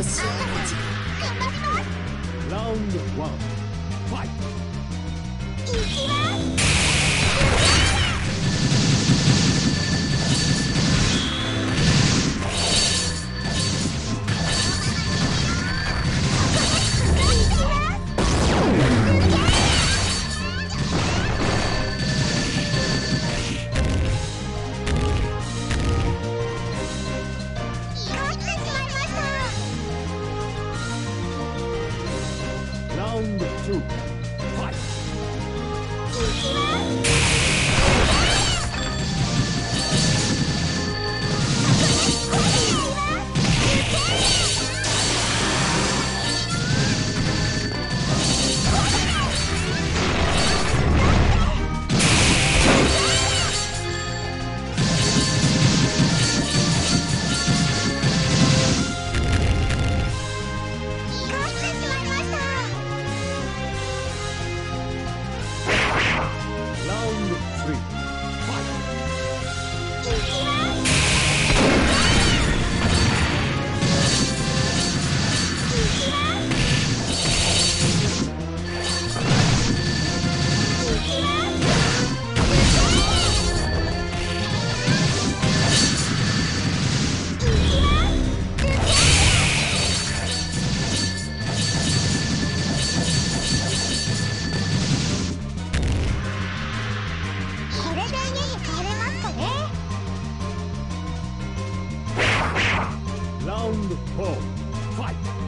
ラウンドファイト。いきます。you. the. Fight!